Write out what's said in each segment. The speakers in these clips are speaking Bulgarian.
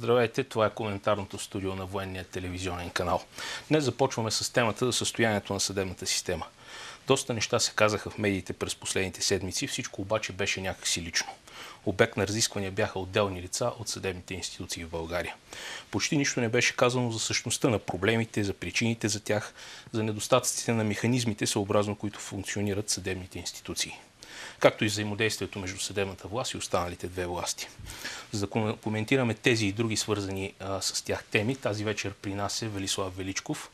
Здравейте, това е коментарното студио на военния телевизионен канал. Днес започваме с темата за състоянието на съдебната система. Доста неща се казаха в медиите през последните седмици, всичко обаче беше някакси лично. Обект на разисквания бяха отделни лица от съдебните институции в България. Почти нищо не беше казано за същността на проблемите, за причините за тях, за недостатъците на механизмите, съобразно които функционират съдебните институции както и взаимодействието между съдебната власт и останалите две власти. За да коментираме тези и други свързани а, с тях теми, тази вечер при нас е Велислав Величков.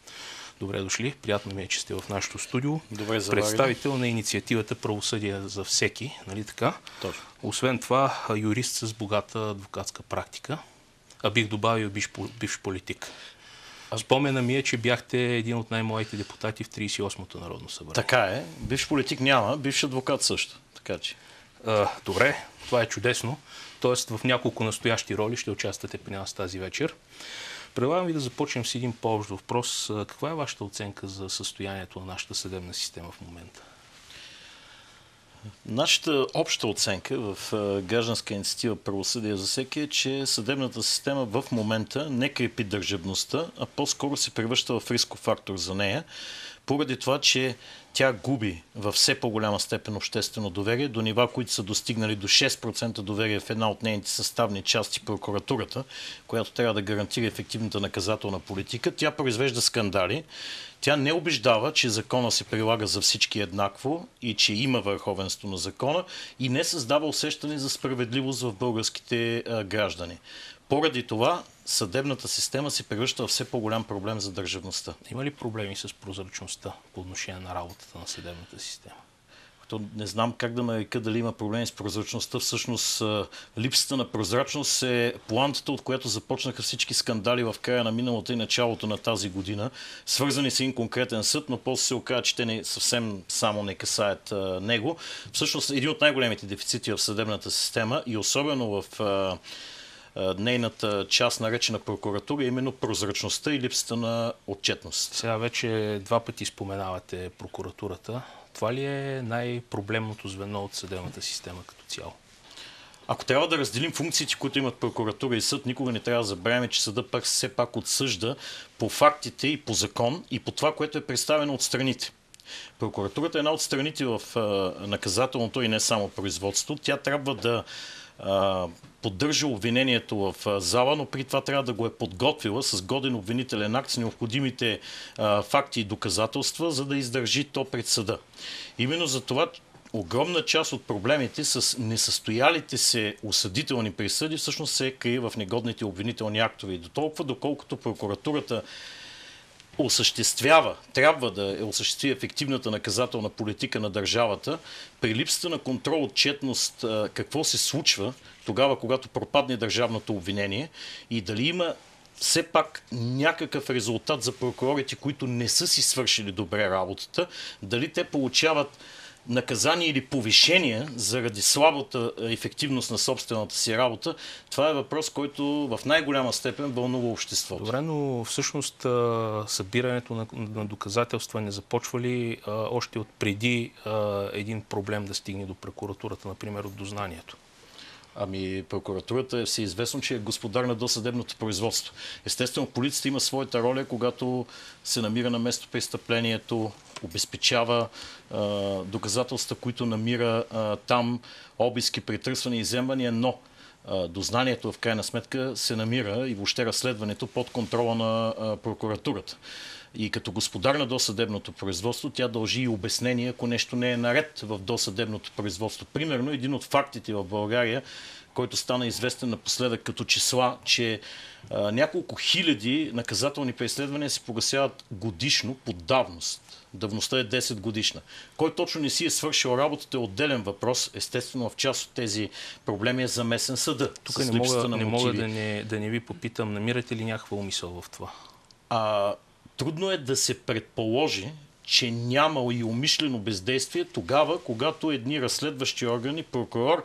Добре дошли. Приятно ми е, че сте в нашото студио. Добре Представител на инициативата Правосъдие за всеки, нали така? Точно. Освен това, юрист с богата адвокатска практика, а бих добавил бивш, бивш политик. Спомена ми е, че бяхте един от най-младите депутати в 38-то Народно събрание. Така е. Бивш политик няма, бивш адвокат също. Така че. А, добре, това е чудесно. Тоест в няколко настоящи роли ще участвате при нас тази вечер. Предлагам ви да започнем с един по-общ въпрос. Каква е вашата оценка за състоянието на нашата съдебна система в момента? Нашата обща оценка в гражданска инициатива Правосъдие за всеки е, че съдебната система в момента не крепи държавността, а по-скоро се превръща в рисков фактор за нея, поради това, че тя губи във все по-голяма степен обществено доверие до нива, които са достигнали до 6% доверие в една от нейните съставни части прокуратурата, която трябва да гарантира ефективната наказателна политика. Тя произвежда скандали. Тя не убеждава, че закона се прилага за всички еднакво и че има върховенство на закона и не създава усещане за справедливост в българските граждани. Поради това съдебната система се превръща в все по-голям проблем за държавността. Има ли проблеми с прозрачността по отношение на работата на съдебната система? То не знам как да нарека дали има проблеми с прозрачността. Всъщност липсата на прозрачност е плантата, от която започнаха всички скандали в края на миналата и началото на тази година, свързани с един конкретен съд, но после се оказа, че те не съвсем само не касаят а, него. Всъщност един от най-големите дефицити в съдебната система и особено в а, нейната част, наречена прокуратура, е именно прозрачността и липсата на отчетност. Сега вече два пъти споменавате прокуратурата. Това ли е най-проблемното звено от съдебната система като цяло? Ако трябва да разделим функциите, които имат прокуратура и съд, никога не трябва да забравяме, че съда пак все пак отсъжда по фактите и по закон и по това, което е представено от страните. Прокуратурата е една от страните в наказателното и не само производство. Тя трябва да поддържа обвинението в зала, но при това трябва да го е подготвила с годен обвинителен акт с необходимите факти и доказателства, за да издържи то пред съда. Именно за това огромна част от проблемите с несъстоялите се осъдителни присъди всъщност се крие в негодните обвинителни актове. И до толкова, доколкото прокуратурата осъществява, трябва да е осъществи ефективната наказателна политика на държавата, при липсата на контрол, отчетност, какво се случва тогава, когато пропадне държавното обвинение и дали има все пак някакъв резултат за прокурорите, които не са си свършили добре работата, дали те получават наказание или повишение заради слабата ефективност на собствената си работа, това е въпрос, който в най-голяма степен вълнува обществото. Добре, но всъщност събирането на, на доказателства не започва ли още от преди един проблем да стигне до прокуратурата, например от дознанието? Ами, прокуратурата е всеизвестно, че е господар на досъдебното производство. Естествено, полицията има своята роля, когато се намира на место престъплението, обезпечава доказателства, които намира там, обиски, претърсване и иземвания, но дознанието в крайна сметка се намира и въобще разследването под контрола на прокуратурата. И като господар на досъдебното производство, тя дължи и обяснение, ако нещо не е наред в досъдебното производство. Примерно, един от фактите в България, който стана известен напоследък като числа, че а, няколко хиляди наказателни преследвания се погасяват годишно по давност. Давността е 10 годишна. Кой точно не си е свършил работата е отделен въпрос. Естествено, в част от тези проблеми е замесен съда. Тук не мога, не мога да, не, да не ви попитам, намирате ли някаква умисъл в това? А, трудно е да се предположи, че няма и умишлено бездействие тогава, когато едни разследващи органи, прокурор,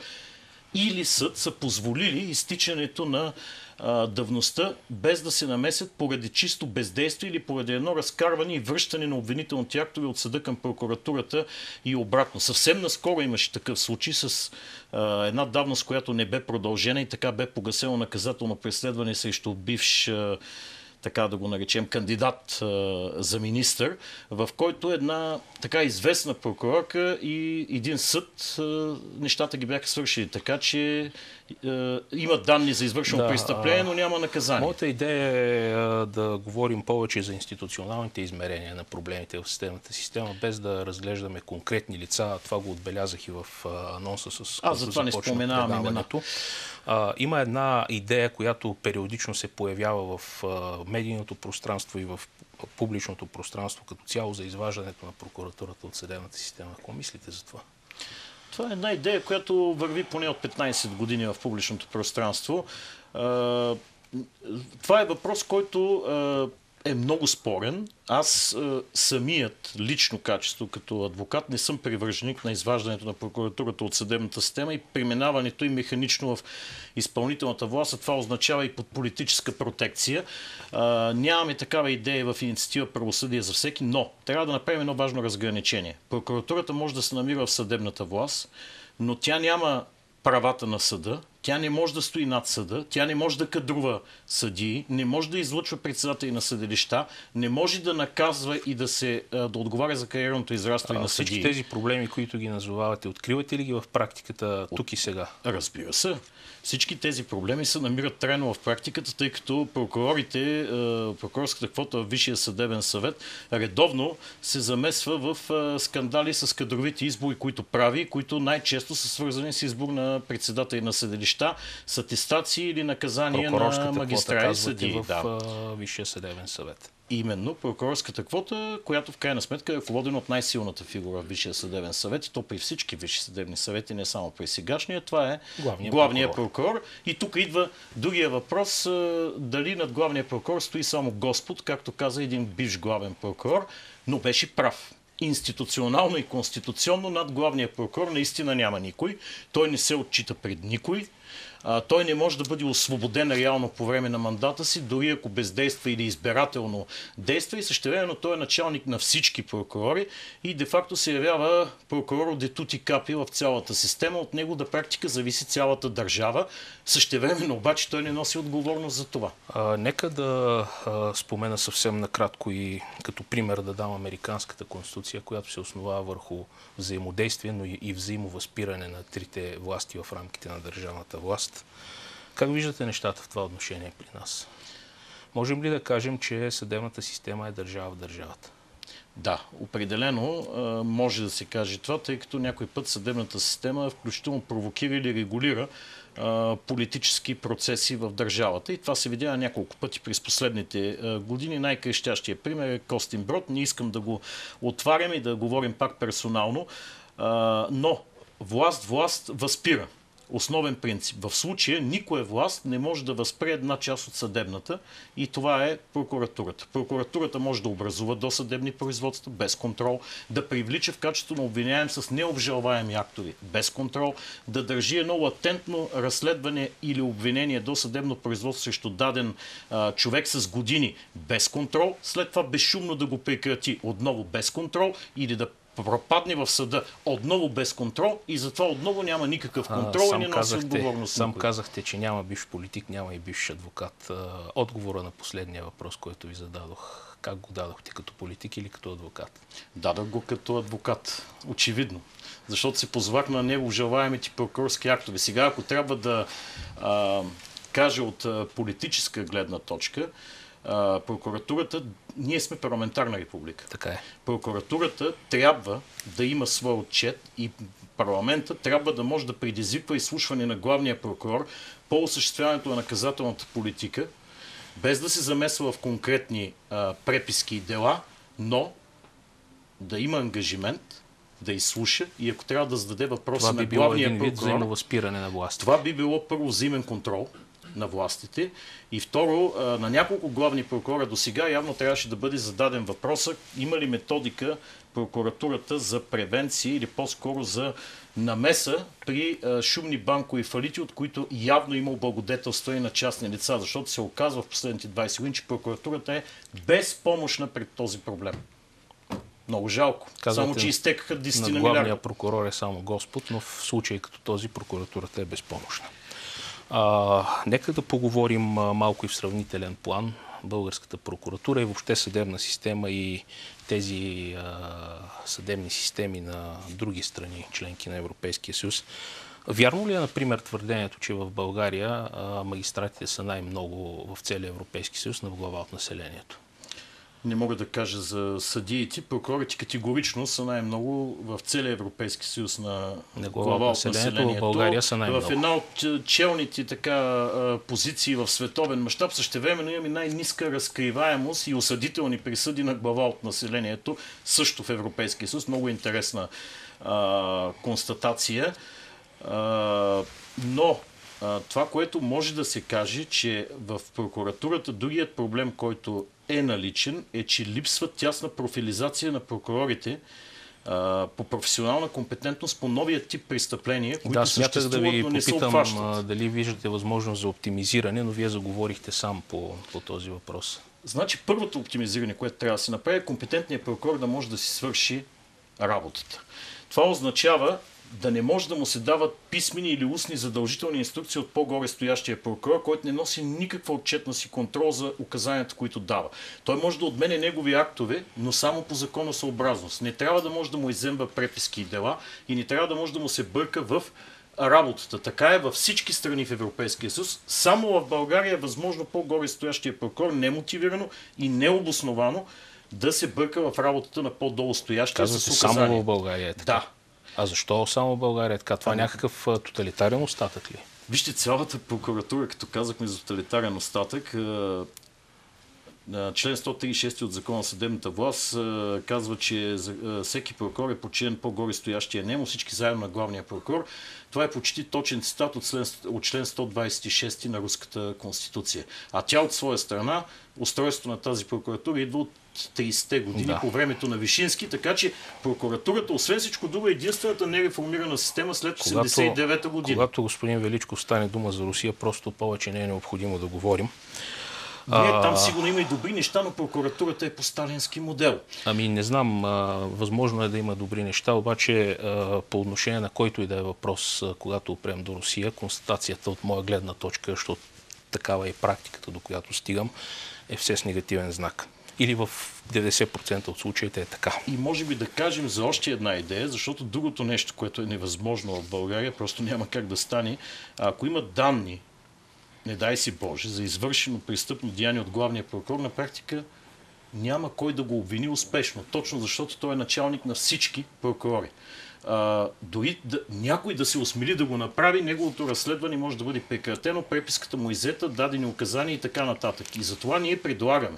или съд са позволили изтичането на давността без да се намесят поради чисто бездействие или поради едно разкарване и връщане на обвинителните актове от съда към прокуратурата и обратно. Съвсем наскоро имаше такъв случай с една давност, която не бе продължена и така бе погасено наказателно преследване срещу бивш така да го наречем, кандидат а, за министър, в който една така известна прокурорка и един съд а, нещата ги бяха свършили така, че има данни за извършено да, престъпление, но няма наказание. Моята идея е а, да говорим повече за институционалните измерения на проблемите в системата система, без да разглеждаме конкретни лица. Това го отбелязах и в анонса с Аз за това не споменавам името. А, има една идея, която периодично се появява в медийното пространство и в публичното пространство като цяло за изваждането на прокуратурата от съдебната система. Какво мислите за това? Това е една идея, която върви поне от 15 години в публичното пространство. Това е въпрос, който е много спорен. Аз е, самият лично качество като адвокат не съм привърженик на изваждането на прокуратурата от съдебната система и преминаването и механично в изпълнителната власт, а това означава и под политическа протекция. Е, нямаме такава идея в инициатива правосъдие за всеки, но трябва да направим едно важно разграничение. Прокуратурата може да се намира в съдебната власт, но тя няма правата на съда, тя не може да стои над съда, тя не може да кадрува съдии, не може да излъчва председатели на съдилища, не може да наказва и да, се, да отговаря за кариерното израстване на съдии. Всички тези проблеми, които ги назовавате, откривате ли ги в практиката тук и сега? Разбира се. Всички тези проблеми се намират трайно в практиката, тъй като прокурорите, прокурорската квота в Висшия съдебен съвет редовно се замесва в скандали с кадровите избори, които прави, които най-често са свързани с избор на председатели на съдилища, с атестации или наказания на магистрати и съдии. в да. Висшия съдебен съвет именно прокурорската квота, която в крайна сметка е ръководена от най-силната фигура в Висшия съдебен съвет и то при всички висши съдебни съвети, не само при сегашния. Това е главният, главният прокурор. прокурор. И тук идва другия въпрос, дали над главния прокурор стои само Господ, както каза един бивш главен прокурор, но беше прав институционално и конституционно над главния прокурор наистина няма никой. Той не се отчита пред никой той не може да бъде освободен реално по време на мандата си, дори ако бездейства или избирателно действа и същевременно той е началник на всички прокурори и де-факто се явява прокурор от детути капи в цялата система. От него да практика зависи цялата държава. Същевременно обаче той не носи отговорност за това. А, нека да а, спомена съвсем накратко и като пример да дам Американската конституция, която се основава върху взаимодействие, но и взаимовъзпиране на трите власти в рамките на държавната власт. Как виждате нещата в това отношение при нас? Можем ли да кажем, че съдебната система е държава в държавата? Да, определено може да се каже това, тъй като някой път съдебната система включително провокира или регулира политически процеси в държавата. И това се видя няколко пъти през последните години. Най-крещящия пример е Костин Брод. Не искам да го отварям и да говорим пак персонално, но власт власт възпира основен принцип. В случая никоя власт не може да възпре една част от съдебната и това е прокуратурата. Прокуратурата може да образува досъдебни производства без контрол, да привлича в качество на обвиняем с необжалваеми актови без контрол, да държи едно латентно разследване или обвинение до съдебно производство срещу даден а, човек с години без контрол, след това безшумно да го прекрати отново без контрол или да пропадне в съда отново без контрол и затова отново няма никакъв контрол а, и не носи отговорност. Сам казахте, че няма бивш политик, няма и бивш адвокат. Отговора на последния въпрос, който ви зададох, как го дадохте? Като политик или като адвокат? Дадох го като адвокат. Очевидно. Защото се позвах на него желаемите прокурорски актове. Сега, ако трябва да а, кажа от политическа гледна точка, прокуратурата, ние сме парламентарна република. Така е. Прокуратурата трябва да има свой отчет и парламента трябва да може да предизвиква изслушване на главния прокурор по осъществяването на наказателната политика, без да се замесва в конкретни а, преписки и дела, но да има ангажимент да изслуша и ако трябва да зададе въпроси това би на главния било един прокурор, на. Това би било първо взаимен контрол, на властите. И второ, на няколко главни прокурора до сега явно трябваше да бъде зададен въпроса, има ли методика прокуратурата за превенция или по-скоро за намеса при шумни банкови фалити, от които явно има облагодетелства и на частни лица, защото се оказва в последните 20 години, че прокуратурата е безпомощна пред този проблем. Много жалко. Казвате, само, че изтекаха 10 на главния прокурор е само Господ, но в случай като този прокуратурата е безпомощна. А, нека да поговорим малко и в сравнителен план. Българската прокуратура и въобще съдебна система и тези а, съдебни системи на други страни, членки на Европейския съюз. Вярно ли е, например, твърдението, че в България а, магистратите са най-много в целия Европейски съюз на глава от населението? Не мога да кажа за съдиите. Прокурорите категорично са най-много в целия Европейски съюз на, глава от населението. В България са най-много. В една от челните така, позиции в световен мащаб същевременно имаме най-ниска разкриваемост и осъдителни присъди на глава от населението, също в Европейския съюз. Много интересна а, констатация. А, но това, което може да се каже, че в прокуратурата другият проблем, който е наличен, е, че липсва тясна профилизация на прокурорите а, по професионална компетентност по новия тип престъпления, които да, съществуват, да ви но не попитам, се дали виждате възможност за оптимизиране, но вие заговорихте сам по, по този въпрос. Значи първото оптимизиране, което трябва да се направи, е компетентният прокурор да може да си свърши работата. Това означава да не може да му се дават писмени или устни задължителни инструкции от по-горе стоящия прокурор, който не носи никаква отчетност и контрол за указанията, които дава. Той може да отмене негови актове, но само по законосъобразност. Не трябва да може да му иземва преписки и дела и не трябва да може да му се бърка в работата. Така е във всички страни в Европейския съюз. Само в България е възможно по-горе стоящия прокурор немотивирано и необосновано да се бърка в работата на по-долу стоящия Казвате, с указания. само в България е така. Да, а защо само България е така? Това е някакъв тоталитарен остатък ли? Вижте, цялата прокуратура, като казахме за тоталитарен остатък, Член 136 от Закона за съдебната власт казва, че всеки прокурор е подчинен по-горе стоящия немо, всички заедно на главния прокурор. Това е почти точен цитат от член 126 на Руската конституция. А тя от своя страна, устройството на тази прокуратура идва от 30-те години да. по времето на Вишински, така че прокуратурата, освен всичко друго, е единствената нереформирана система след 89-та година. Когато господин Величко стане дума за Русия, просто повече не е необходимо да говорим. Не, там сигурно има и добри неща, но прокуратурата е по сталински модел. Ами не знам, възможно е да има добри неща, обаче по отношение на който и да е въпрос, когато опрем до Русия, констатацията от моя гледна точка, защото такава е практиката, до която стигам, е все с негативен знак. Или в 90% от случаите е така. И може би да кажем за още една идея, защото другото нещо, което е невъзможно в България, просто няма как да стане. Ако има данни не дай си Боже, за извършено престъпно деяние от главния прокурор, на практика няма кой да го обвини успешно, точно защото той е началник на всички прокурори. А, дори да, някой да се осмели да го направи, неговото разследване може да бъде прекратено, преписката му иззета, дадени указания и така нататък. И затова ние предлагаме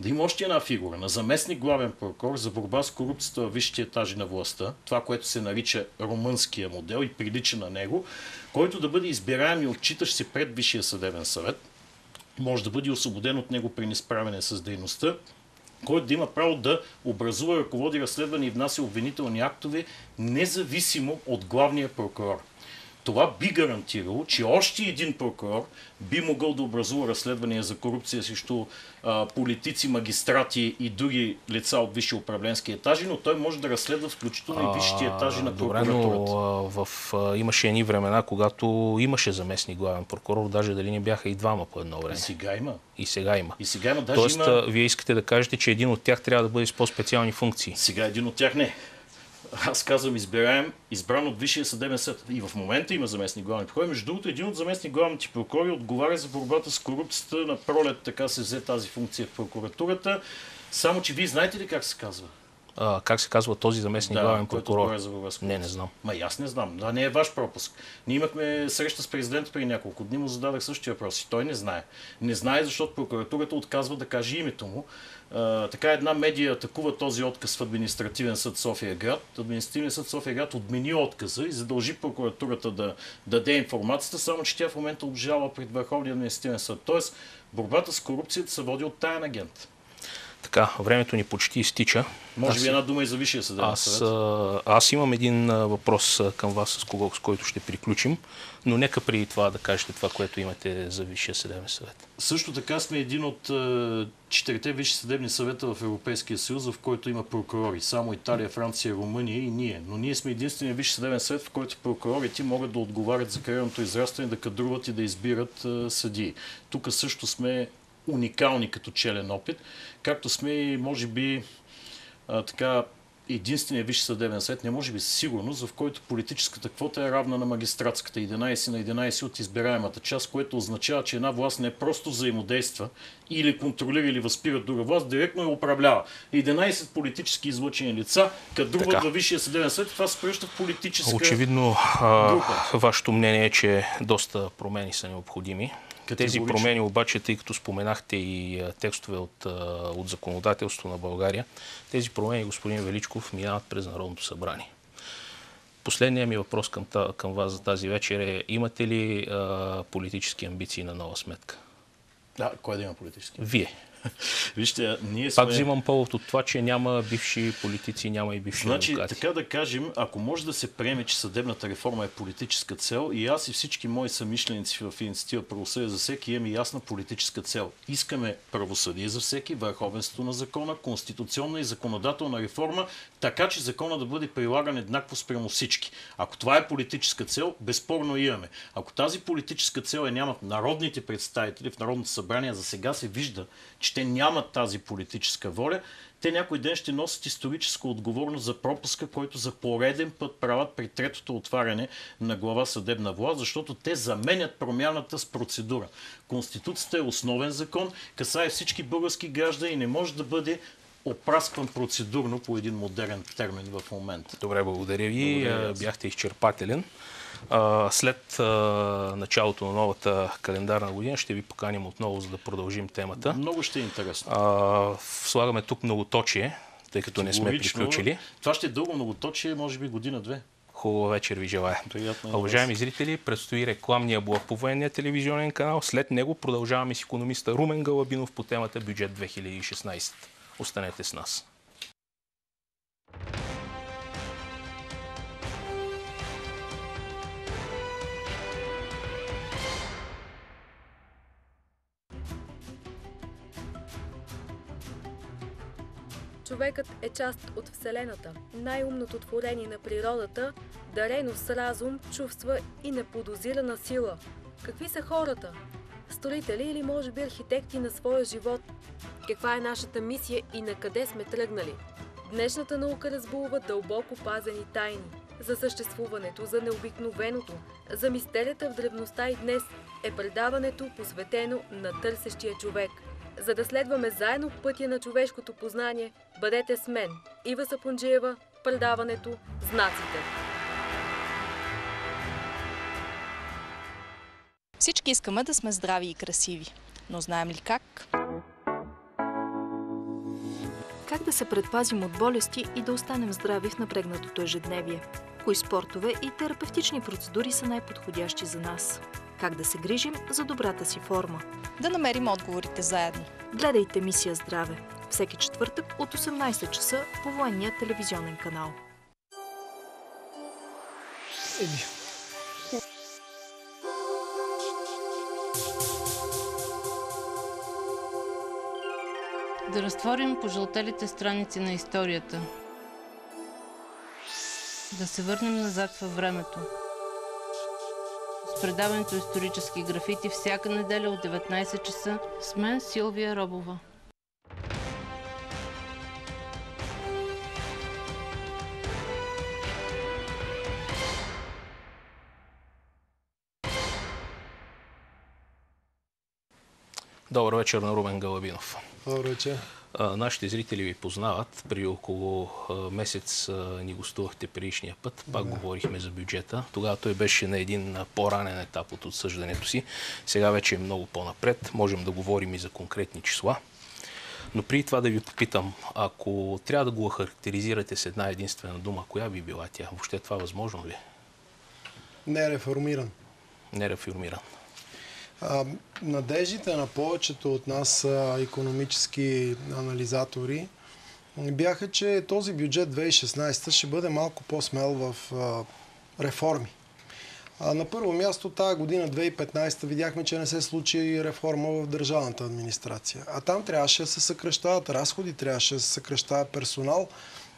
да има още една фигура. На заместник главен прокурор за борба с корупцията в висшите етажи на властта, това, което се нарича румънския модел и прилича на него, който да бъде избираем и отчитащ се пред Висшия съдебен съвет, може да бъде освободен от него при несправене с дейността, който да има право да образува, ръководи разследване и внася обвинителни актове, независимо от главния прокурор това би гарантирало, че още един прокурор би могъл да образува разследвания за корупция срещу а, политици, магистрати и други лица от висши управленски етажи, но той може да разследва включително и висшите етажи на прокуратурата. Добре, но в, а, имаше едни времена, когато имаше заместник главен прокурор, даже дали не бяха и двама по едно време. И сега има. И сега има. И сега има. Даже Тоест, има... вие искате да кажете, че един от тях трябва да бъде с по-специални функции. Сега един от тях не аз казвам избираем, избран от Висшия съдебен съд. И в момента има заместник главни прокурори. Между другото, един от заместник главните прокурори отговаря за борбата с корупцията. На пролет така се взе тази функция в прокуратурата. Само, че вие знаете ли как се казва? А, как се казва този заместник Да, главен прокурор? отговаря за Не, не знам. Ма и аз не знам. Да, не е ваш пропуск. Ние имахме среща с президента преди няколко дни, му зададах същия въпрос и той не знае. Не знае, защото прокуратурата отказва да каже името му. А, така една медия атакува този отказ в административен съд София град. Административен съд София град отмени отказа и задължи прокуратурата да даде информацията, само че тя в момента обжава пред Върховния административен съд. Тоест, борбата с корупцията се води от таен агент. Така, времето ни почти изтича. Може Аз- би една дума и за Висшия съдебен Аз, съвет. аз имам един въпрос към вас, с, кого, с който ще приключим, но нека преди това да кажете това, което имате за Висшия съдебен съвет. Също така сме един от четирите висши съдебни съвета в Европейския съюз, в който има прокурори. Само Италия, Франция, Румъния и ние. Но ние сме единствения висши съдебен съвет, в който прокурорите могат да отговарят за кариерното израстване, да кадруват и да избират съдии. Тук също сме уникални като челен опит, както сме и може би а, така единствения висш съдебен съвет, не може би сигурност, в който политическата квота е равна на магистратската 11 на 11 от избираемата част, което означава, че една власт не просто взаимодейства или контролира или възпира друга власт, директно я управлява. 11 политически излъчени лица кадруват във Висшия съдебен съвет, това се превръща в политическа... Очевидно, група. вашето мнение е, че доста промени са необходими. Тези промени обаче, тъй като споменахте и текстове от, от законодателство на България, тези промени, господин Величков, минават през Народното събрание. Последният ми въпрос към, към вас за тази вечер е, имате ли а, политически амбиции на нова сметка? Да, кой да има политически? Вие. Вижте, ние сме... Пак взимам повод от това, че няма бивши политици, няма и бивши Значи, адвокати. така да кажем, ако може да се приеме, че съдебната реформа е политическа цел, и аз и всички мои съмишленици в инициатива Правосъдие за всеки имаме ясна политическа цел. Искаме правосъдие за всеки, върховенство на закона, конституционна и законодателна реформа, така че закона да бъде прилаган еднакво спрямо всички. Ако това е политическа цел, безспорно имаме. Ако тази политическа цел я нямат народните представители в Народното събрание, за сега се вижда, че те нямат тази политическа воля, те някой ден ще носят историческа отговорност за пропуска, който за пореден път правят при третото отваряне на глава съдебна власт, защото те заменят промяната с процедура. Конституцията е основен закон, касае всички български граждани и не може да бъде опраскван процедурно по един модерен термин в момента. Добре, благодаря ви. Благодаря. Бяхте изчерпателен. След началото на новата календарна година ще ви поканим отново, за да продължим темата. Много ще е интересно. Слагаме тук многоточие, тъй като не сме приключили. Това ще е дълго многоточие, може би година-две. Хубава вечер ви желая. Приятно е Уважаеми зрители, предстои рекламния блок по военния телевизионен канал. След него продължаваме с економиста Румен Галабинов по темата Бюджет 2016. Останете с нас. Човекът е част от Вселената, най-умното творение на природата, дарено с разум, чувства и неподозирана сила. Какви са хората? Строители или може би архитекти на своя живот? Каква е нашата мисия и на къде сме тръгнали? Днешната наука разбулва дълбоко пазени тайни. За съществуването, за необикновеното, за мистерията в древността и днес е предаването посветено на търсещия човек – за да следваме заедно пътя на човешкото познание, бъдете с мен, Ива Сапунджиева, предаването Знаците. Всички искаме да сме здрави и красиви, но знаем ли как? Как да се предпазим от болести и да останем здрави в напрегнатото ежедневие? Кои спортове и терапевтични процедури са най-подходящи за нас? Как да се грижим за добрата си форма? Да намерим отговорите заедно. Гледайте Мисия Здраве всеки четвъртък от 18 часа по военния телевизионен канал. Да разтворим пожълтелите страници на историята. Да се върнем назад във времето. С предаването исторически графити всяка неделя от 19 часа с мен Силвия Робова. Добър вечер на Румен Галабинов. Добър вечер. Нашите зрители ви познават. При около месец ни гостувахте предишния път. Пак да. говорихме за бюджета. Тогава той беше на един по-ранен етап от отсъждането си. Сега вече е много по-напред. Можем да говорим и за конкретни числа. Но при това да ви попитам, ако трябва да го характеризирате с една единствена дума, коя би била тя? Въобще това възможно ли? Не е реформиран. Не е реформиран. А, надеждите на повечето от нас економически анализатори бяха, че този бюджет 2016 ще бъде малко по-смел в реформи. На първо място тази година, 2015, видяхме, че не се случи реформа в държавната администрация. А там трябваше да се съкръщават разходи, трябваше да се съкръщава персонал,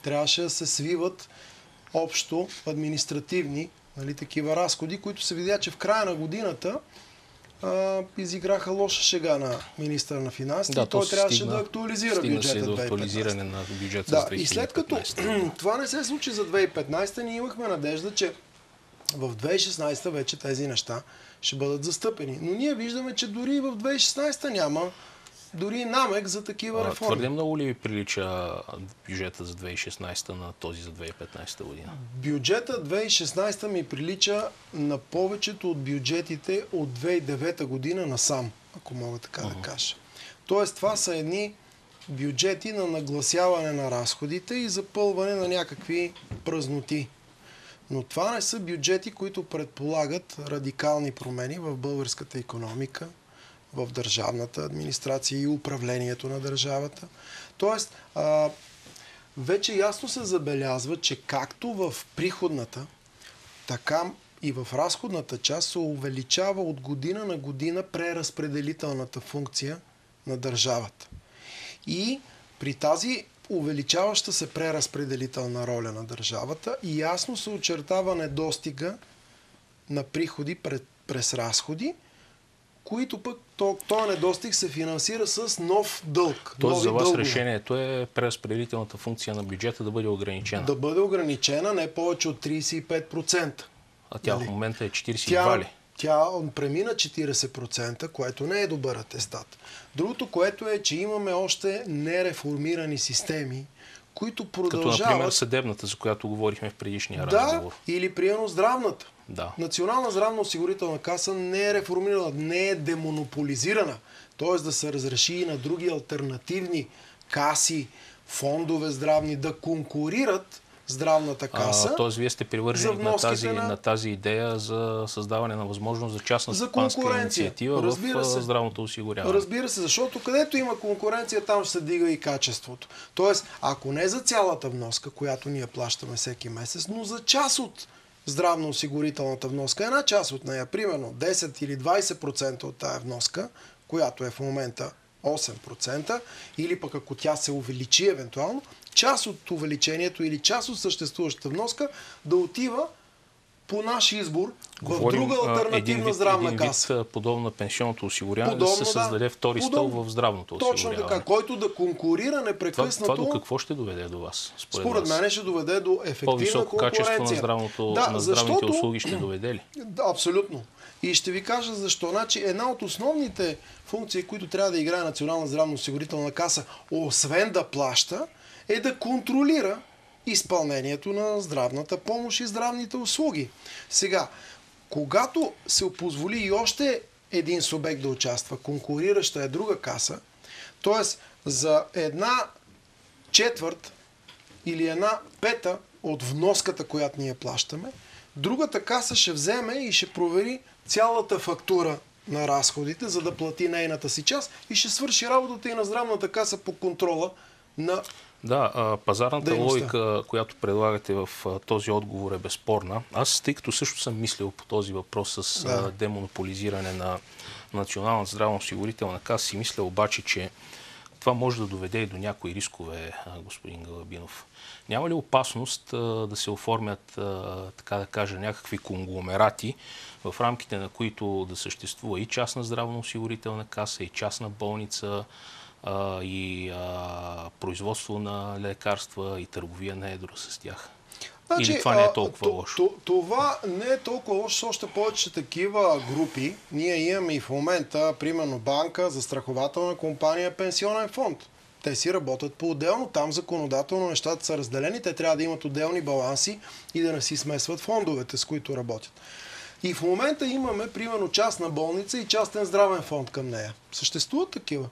трябваше да се свиват общо административни нали, такива разходи, които се видя, че в края на годината а, изиграха лоша шега на министър на финансите да, и той трябваше стигна, да актуализира бюджета до актуализиране на бюджета да, за 2015. И след като това не се случи за 2015, ние имахме надежда, че в 2016 вече тези неща ще бъдат застъпени. Но ние виждаме, че дори в 2016 няма дори намек за такива реформи. Твърде много ли ви прилича бюджета за 2016 на този за 2015 година? Бюджета 2016 ми прилича на повечето от бюджетите от 2009 година насам, ако мога така uh-huh. да кажа. Тоест това са едни бюджети на нагласяване на разходите и запълване на някакви празноти. Но това не са бюджети, които предполагат радикални промени в българската економика, в държавната администрация и управлението на държавата. Тоест, а, вече ясно се забелязва, че както в приходната, така и в разходната част се увеличава от година на година преразпределителната функция на държавата. И при тази увеличаваща се преразпределителна роля на държавата и ясно се очертава недостига на приходи пред, през разходи, които пък то, този недостиг се финансира с нов дълг. Тоест за вас дългове. решението е преразпределителната функция на бюджета да бъде ограничена? Да бъде ограничена не повече от 35%. А тя нали? в момента е 42 тя, ли? Тя премина 40%, което не е добър атестат. Другото, което е, че имаме още нереформирани системи, които продължават... Като, например, съдебната, за която говорихме в предишния да, разговор. или приемно здравната. Да. Национална здравноосигурителна каса не е реформирана, не е демонополизирана. Т.е. да се разреши и на други альтернативни каси, фондове здравни да конкурират здравната каса. Тоест, вие сте привържени на тази, на... на тази идея за създаване на възможност за частна за инициатива Разбира в се. здравното осигуряване. Разбира се, защото където има конкуренция, там ще се дига и качеството. Тоест, ако не за цялата вноска, която ние плащаме всеки месец, но за част от здравноосигурителната вноска, една част от нея, примерно 10 или 20% от тая вноска, която е в момента 8%, или пък ако тя се увеличи евентуално, част от увеличението или част от съществуващата вноска да отива по наш избор Говорим, в друга альтернативна вид, здравна един каса. Вид, подобно на пенсионното осигуряване, подобно, да се създаде втори подобно, стъл в здравното точно осигуряване. Точно така, който да конкурира непрекъснато. Това, това до какво ще доведе до вас? Според, според мен ще доведе до ефективна По-високо качество на, здравното, да, на здравните защото, услуги ще доведе ли? Да, абсолютно. И ще ви кажа защо. Значи, една от основните функции, които трябва да играе Национална здравноосигурителна каса, освен да плаща, е да контролира изпълнението на здравната помощ и здравните услуги. Сега, когато се позволи и още един субект да участва, конкурираща е друга каса, т.е. за една четвърт или една пета от вноската, която ние плащаме, другата каса ще вземе и ще провери цялата фактура на разходите, за да плати нейната си част и ще свърши работата и на здравната каса по контрола на да, пазарната дейността. логика, която предлагате в този отговор е безспорна. Аз, тъй като също съм мислил по този въпрос с да. демонополизиране на Националната здравноосигурителна каса, си мисля обаче, че това може да доведе и до някои рискове, господин Галабинов. Няма ли опасност да се оформят, така да кажа, някакви конгломерати, в рамките на които да съществува и частна здравноосигурителна каса, и частна болница, а, и а, производство на лекарства и търговия на едро с тях. Значи, Или това не е толкова а, лошо? Това не е толкова лошо, още повече такива групи. Ние имаме и в момента, примерно банка, застрахователна компания, пенсионен фонд. те си работят по-отделно. Там законодателно нещата са разделени. Те трябва да имат отделни баланси и да не си смесват фондовете, с които работят. И в момента имаме, примерно, частна болница и частен здравен фонд към нея. Съществуват такива.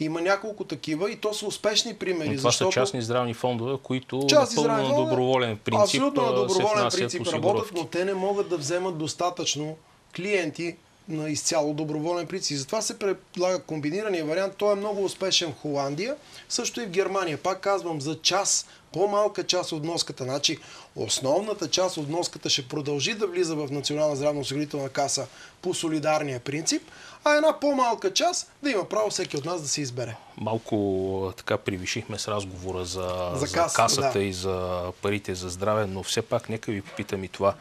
Има няколко такива и то са успешни примери. Но това защото... са частни здравни фондове, които Частни напълно здравни доброволен принцип Абсолютно на доброволен принцип работят, но те не могат да вземат достатъчно клиенти на изцяло доброволен принцип. Затова се предлага комбинирания вариант. Той е много успешен в Холандия, също и в Германия. Пак казвам, за час, по-малка част от вноската. Значи, основната част от вноската ще продължи да влиза в Национална здравноосигурителна каса по солидарния принцип, а една по-малка част да има право всеки от нас да се избере. Малко така привишихме с разговора за, За за, касата, да. и за парите за здраве, но все пак нека ви попитам и това.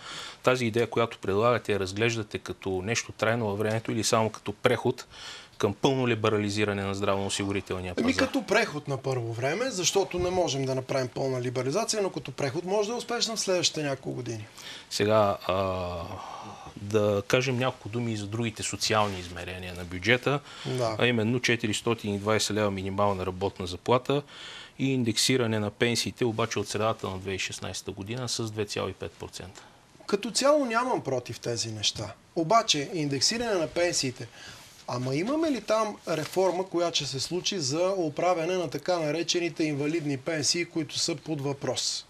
Тази идея, която предлагате, разглеждате като нещо трайно във времето или само като преход към пълно либерализиране на здравноосигурителния пазар? Ами като преход на първо време, защото не можем да направим пълна либерализация, но като преход може да е успешна в следващите няколко години. Сега а, да кажем няколко думи и за другите социални измерения на бюджета, Да. а именно 420 лева минимална работна заплата и индексиране на пенсиите, обаче от средата на 2016 година с 2,5%. Като цяло нямам против тези неща. Обаче, индексиране на пенсиите. Ама имаме ли там реформа, която ще се случи за оправяне на така наречените инвалидни пенсии, които са под въпрос?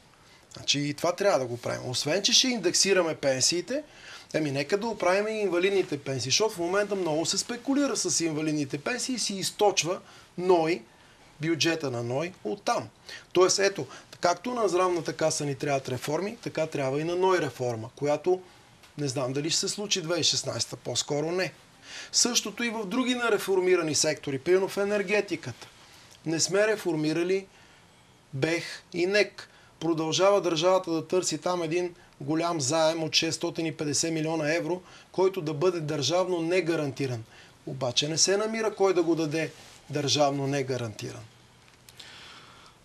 Значи и това трябва да го правим. Освен, че ще индексираме пенсиите, еми нека да оправим и инвалидните пенсии, защото в момента много се спекулира с инвалидните пенсии и си източва НОИ, бюджета на НОИ оттам. Тоест, ето, както на здравната каса ни трябват реформи, така трябва и на НОИ реформа, която не знам дали ще се случи 2016, по-скоро не. Същото и в други нереформирани сектори, примерно в енергетиката. Не сме реформирали БЕХ и НЕК. Продължава държавата да търси там един голям заем от 650 милиона евро, който да бъде държавно не гарантиран. Обаче не се намира кой да го даде държавно не гарантиран.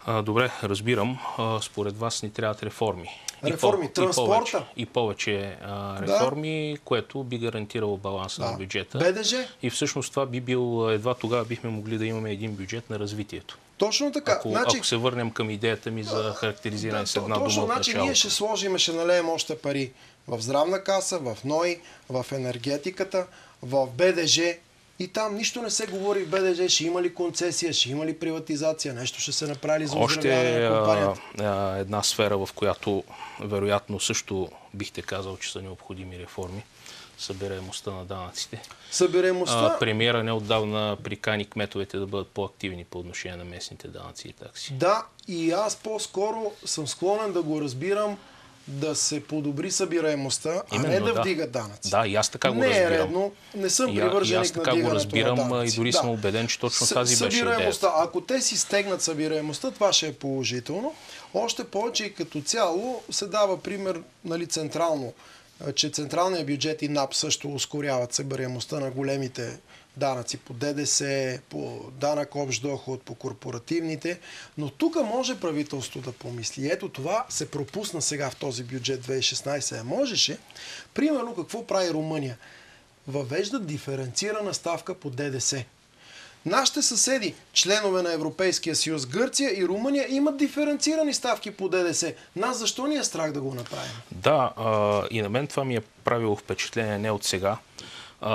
А, добре, разбирам. Според вас ни трябват реформи. И Реформи, по- транспорта. И повече, и повече а, реформи, което би гарантирало баланса Да. на бюджета. БДЖ. И всъщност това би бил, едва тогава бихме могли да имаме един бюджет на развитието. Точно така. Ако, значи, ако се върнем към идеята ми за характеризиране с една дума точно, от значи ние ще сложим, ще налеем още пари в здравна каса, в НОИ, в енергетиката, в БДЖ. И там нищо не се говори в БДЖ. Ще има ли концесия, ще има ли приватизация, нещо ще се направи за оздравяване Още на компанията. а, една сфера, в която вероятно също бихте казал, че са необходими реформи. Събираемостта на данъците. Събираемостта. А, премиера неотдавна прикани кметовете да бъдат по-активни по отношение на местните данъци и такси. Да, и аз по-скоро съм склонен да го разбирам да се подобри събираемостта, а не Именно, да, да. вдига данъци. Да, и аз така го не разбирам. е редно. Не съм И, а- и привърженик аз така на го разбирам, на и дори съм убеден, че точно С- тази беше събираемостта. Ако те си стегнат събираемостта, това ще е положително. Още повече и като цяло се дава пример нали, централно, че централният бюджет и НАП също ускоряват събираемостта на големите данъци по ДДС, по данък общ доход, по корпоративните. Но тук може правителство да помисли. Ето това се пропусна сега в този бюджет 2016. А можеше. Примерно какво прави Румъния? Въвежда диференцирана ставка по ДДС. Нашите съседи, членове на Европейския съюз, Гърция и Румъния, имат диференцирани ставки по ДДС. Нас защо ни е страх да го направим? Да, и на мен това ми е правило впечатление не от сега.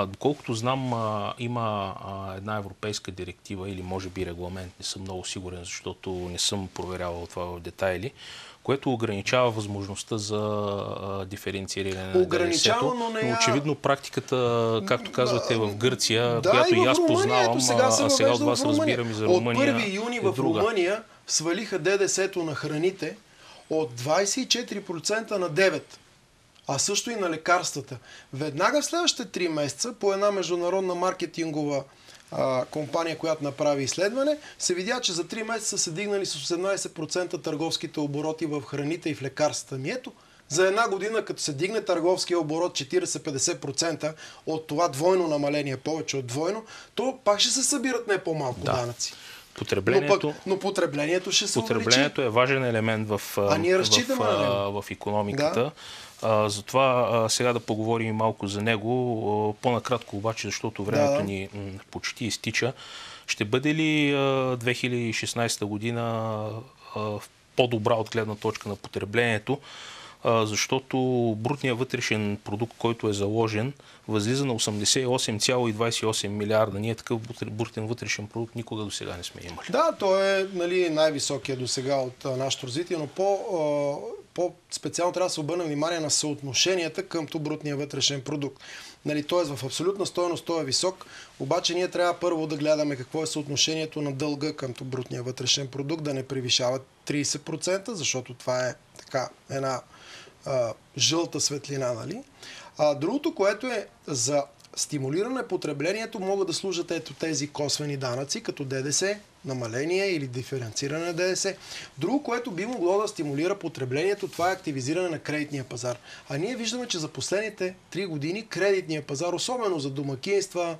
Доколкото знам, има една европейска директива или може би регламент, не съм много сигурен, защото не съм проверявал това в детайли, което ограничава възможността за диференциране на Ограничава, но не но очевидно практиката, както казвате, в Гърция, Да, която и аз познавам, сега се а сега от вас разбирам и за Румъния. От 1 юни е в. Румъния свалиха ДДС-то на храните от 24% на 9%. А също и на лекарствата. Веднага в следващите 3 месеца по една международна маркетингова а, компания, която направи изследване, се видя, че за 3 месеца са дигнали с 18% търговските обороти в храните и в лекарствата. Ми ето, за една година, като се дигне търговския оборот 40-50% от това двойно намаление, повече от двойно, то пак ще се събират не по-малко Да. данъци. Но, Потреблението... пък, но потреблението ще се увеличи. Потреблението е важен елемент в, А ние в, в, в економиката. А, затова а, сега да поговорим малко за него. По-накратко обаче, защото времето Да. ни м, почти изтича. Ще бъде ли 2016 година по-добра от гледна точка на потреблението? защото брутният вътрешен продукт, който е заложен, възлиза на 88,28 милиарда. Ние такъв брутен вътрешен продукт никога до сега не сме имали. Да, той е нали, най-високия до сега от нашото развитие, но по, по-специално трябва да се обърне внимание на съотношенията към брутния вътрешен продукт. Нали, т.е. в абсолютна стоеност той е висок, обаче ние трябва първо да гледаме какво е съотношението на дълга към брутния вътрешен продукт, да не превишава 30%, защото това е така една а, жълта светлина. Нали? А, другото, което е за стимулиране потреблението, могат да служат ето тези косвени данъци, като ДДС, намаление или диференциране на ДДС. Друго, което би могло да стимулира потреблението, това е активизиране на кредитния пазар. А ние виждаме, че за последните 3 години кредитния пазар, особено за домакинства,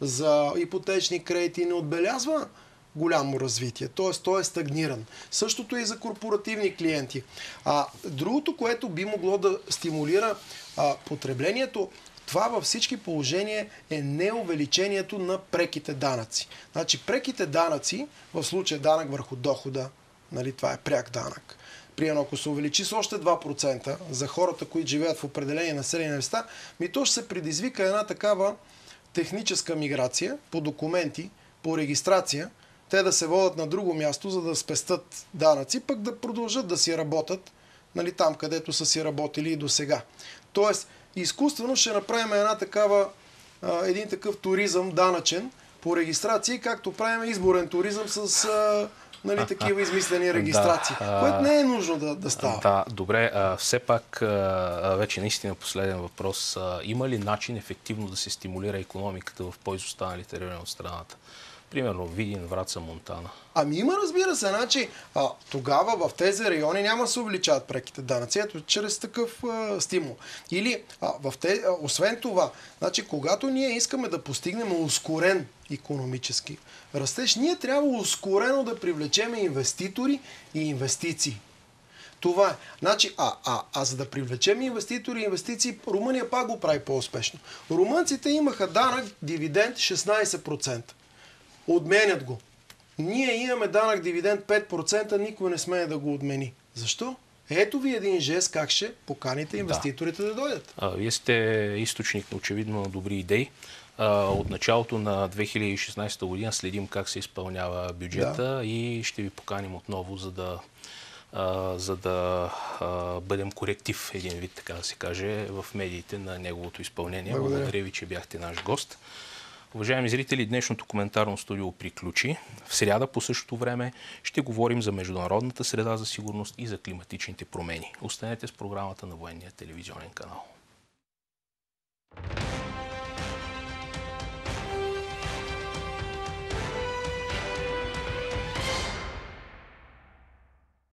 за ипотечни кредити, не отбелязва голямо развитие. Т.е. той е стагниран. Същото и за корпоративни клиенти. А другото, което би могло да стимулира а, потреблението, това във всички положения е неувеличението на преките данъци. Значи преките данъци, в случая данък върху дохода, нали, това е пряк данък. Примерно, ако се увеличи с още 2% за хората, които живеят в определени населени места, ми то ще се предизвика една такава техническа миграция по документи, по регистрация, те да се водят на друго място, за да спестат данъци, пък да продължат да си работят нали, там, където са си работили и до сега. Тоест, изкуствено ще направим една такава, един такъв туризъм данъчен по регистрации, както правим изборен туризъм с нали, такива измислени регистрации, да, което не е нужно да, да става. Да, добре. А, все пак, а, вече наистина последен въпрос. А, има ли начин ефективно да се стимулира економиката в по-изостаналите райони от страната? Примерно Видин, Враца, Монтана. Ами има, разбира се. Значи, а, тогава в тези райони няма да се увеличават преките данъци, ето чрез такъв а, стимул. Или, а, в те, а, освен това, значи, когато ние искаме да постигнем ускорен економически растеж, ние трябва ускорено да привлечем инвеститори и инвестиции. Това е. Значи, а, а, а за да привлечем инвеститори и инвестиции, Румъния пак го прави по-успешно. Румънците имаха данък дивиденд 16%. Отменят го. Ние имаме данък дивиденд 5%, никой не смее да го отмени. Защо? Ето ви един жест как ще поканите инвеститорите да, да дойдат. А, вие сте източник очевидно на добри идеи. А, от началото на 2016 година следим как се изпълнява бюджета да. и ще ви поканим отново, за да, а, за да а, бъдем коректив, един вид, така да се каже, в медиите на неговото изпълнение. Благодаря, Благодаря ви, че бяхте наш гост. Уважаеми зрители, днешното коментарно студио приключи. В сряда по същото време ще говорим за международната среда за сигурност и за климатичните промени. Останете с програмата на военния телевизионен канал.